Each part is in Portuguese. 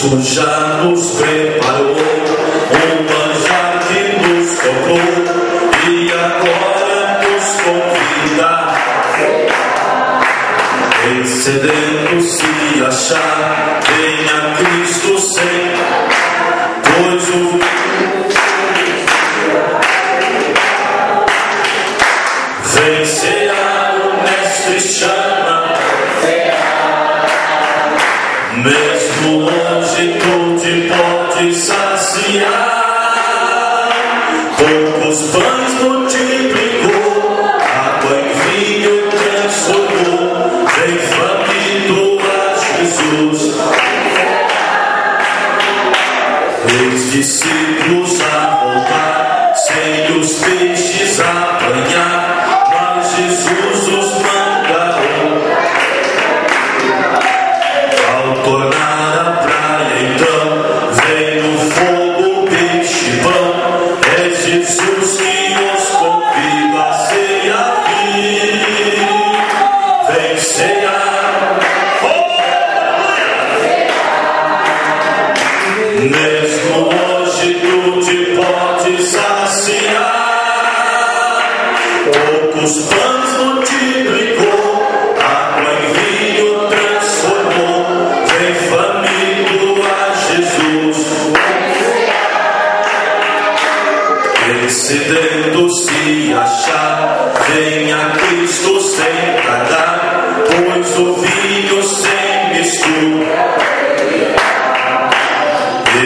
Cristo já nos preparou, um manjar que nos tocou e agora nos convida. Excedendo se achar, venha Cristo sem, pois o vencerá o mestre chama, mesmo antes atitude pode saciar. Poucos pães multiplicou, água em vinho transformou. Vem faminto a Jesus. Os discípulos a voltar sem os teus.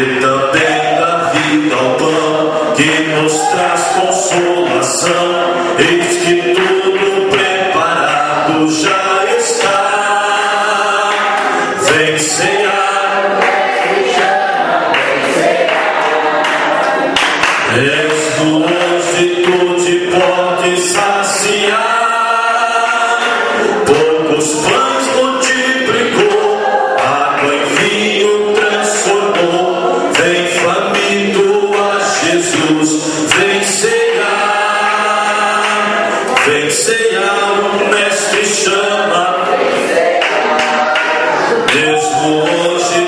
e também da vida ao pão que nos traz consolação. Bible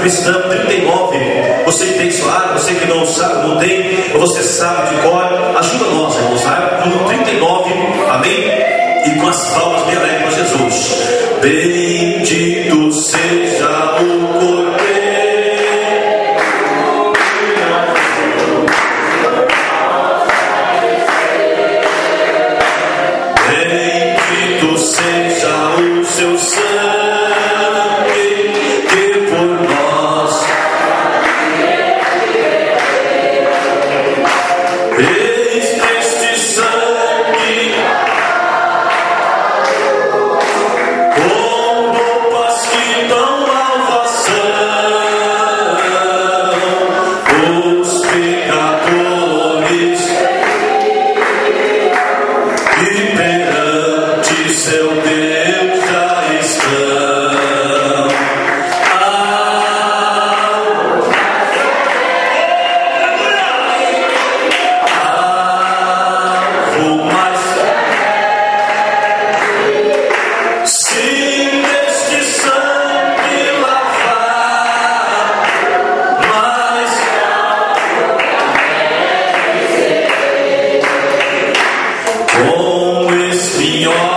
cristã 39, você que tem sua área, você que não sabe, não tem, você sabe de cor, ajuda Señor.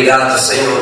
Obrigado, Senhor.